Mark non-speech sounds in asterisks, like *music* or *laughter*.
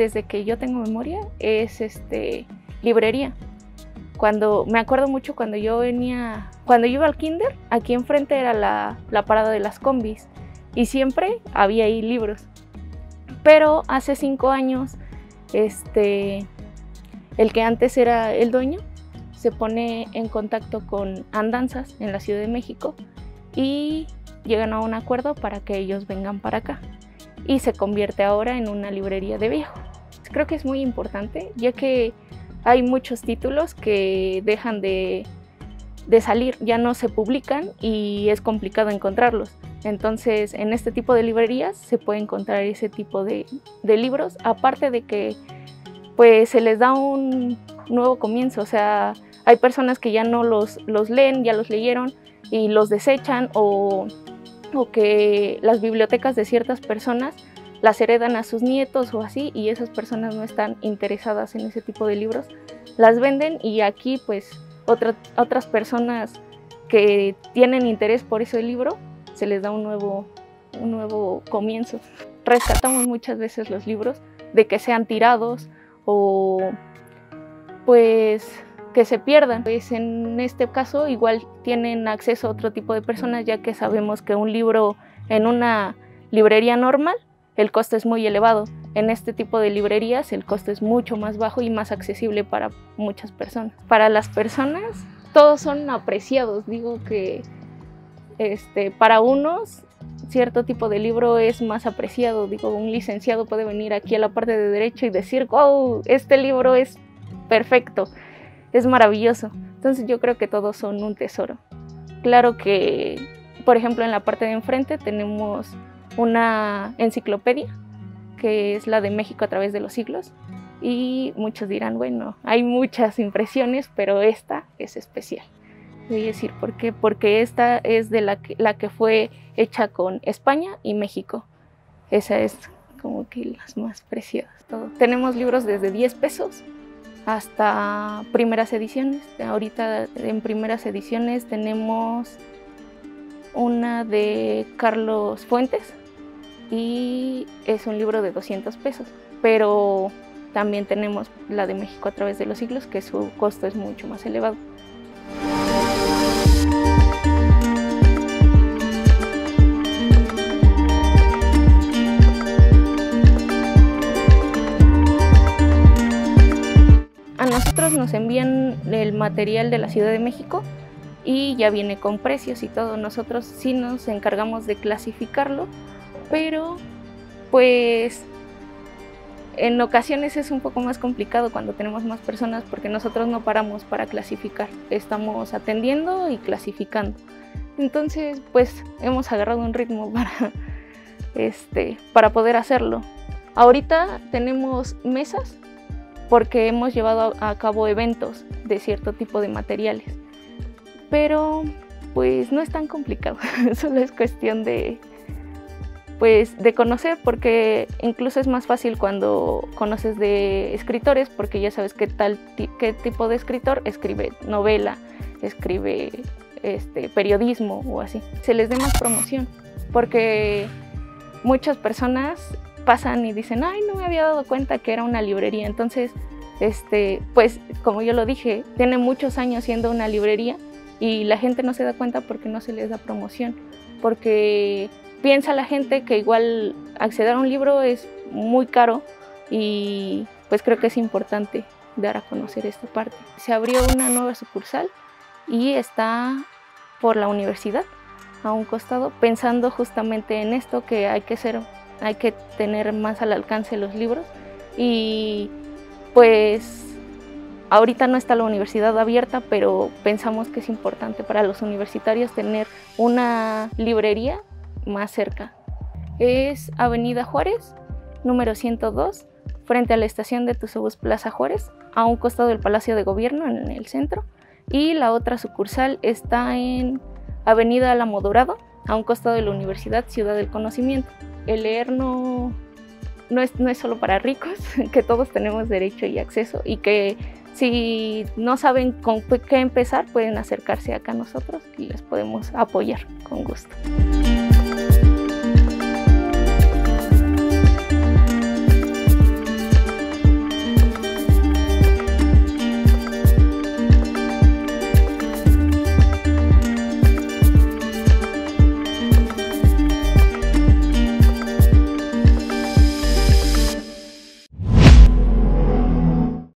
desde que yo tengo memoria es este librería. Cuando me acuerdo mucho cuando yo venía, cuando yo iba al kinder, aquí enfrente era la, la parada de las combis y siempre había ahí libros. Pero hace cinco años, este, el que antes era el dueño se pone en contacto con Andanzas en la Ciudad de México y llegan a un acuerdo para que ellos vengan para acá y se convierte ahora en una librería de viejo. Creo que es muy importante ya que hay muchos títulos que dejan de, salir, ya no se publican y es complicado encontrarlos. Entonces, en este tipo de librerías se puede encontrar ese tipo de, libros, aparte de que pues se les da un nuevo comienzo, o sea, hay personas que ya no los, los leen, ya los leyeron y los desechan o, o que las bibliotecas de ciertas personas las heredan a sus nietos o así y esas personas no están interesadas en ese tipo de libros, las venden y aquí pues otras personas que tienen interés por ese libro se les da un nuevo, un nuevo comienzo. Rescatamos muchas veces los libros de que sean tirados o pues que se pierdan. Pues en este caso igual tienen acceso a otro tipo de personas ya que sabemos que un libro en una librería normal el costo es muy elevado. En este tipo de librerías el costo es mucho más bajo y más accesible para muchas personas. Para las personas todos son apreciados. Digo que este, para unos cierto tipo de libro es más apreciado. Digo, un licenciado puede venir aquí a la parte de derecho y decir, wow, este libro es perfecto, es maravilloso. Entonces yo creo que todos son un tesoro. Claro que, por ejemplo, en la parte de enfrente tenemos una enciclopedia, que es la de México a través de los siglos. Y muchos dirán, bueno, hay muchas impresiones, pero esta es especial. Voy a decir por qué. Porque esta es de la que, fue hecha con España y México. Esa es como que las más preciadas. Tenemos libros desde 10 pesos hasta primeras ediciones. Ahorita en primeras ediciones tenemos una de Carlos Fuentes, y es un libro de 200 pesos, pero también tenemos la de México a través de los siglos, que su costo es mucho más elevado. A nosotros nos envían el material de la Ciudad de México y ya viene con precios y todo. Nosotros sí nos encargamos de clasificarlo pero pues en ocasiones es un poco más complicado cuando tenemos más personas porque nosotros no paramos para clasificar, estamos atendiendo y clasificando. Entonces, pues hemos agarrado un ritmo *laughs* para, este, para poder hacerlo. Ahorita tenemos mesas porque hemos llevado a cabo eventos de cierto tipo de materiales. Pero pues no es tan complicado, *laughs* solo es cuestión de pues de conocer porque incluso es más fácil cuando conoces de escritores porque ya sabes qué tal qué tipo de escritor escribe novela, escribe este periodismo o así. Se les dé más promoción porque muchas personas pasan y dicen, "Ay, no me había dado cuenta que era una librería." Entonces, este, pues como yo lo dije, tiene muchos años siendo una librería y la gente no se da cuenta porque no se les da promoción, porque piensa la gente que igual acceder a un libro es muy caro y pues creo que es importante dar a conocer esta parte. Se abrió una nueva sucursal y está por la universidad a un costado pensando justamente en esto que hay que ser hay que tener más al alcance los libros y pues ahorita no está la universidad abierta pero pensamos que es importante para los universitarios tener una librería más cerca. Es Avenida Juárez, número 102, frente a la estación de Tuzobús Plaza Juárez, a un costado del Palacio de Gobierno en el centro. Y la otra sucursal está en Avenida Alamo Dorado, a un costado de la Universidad Ciudad del Conocimiento. El leer no, no, es, no es solo para ricos, *laughs* que todos tenemos derecho y acceso y que si no saben con qué empezar pueden acercarse acá a nosotros y les podemos apoyar con gusto.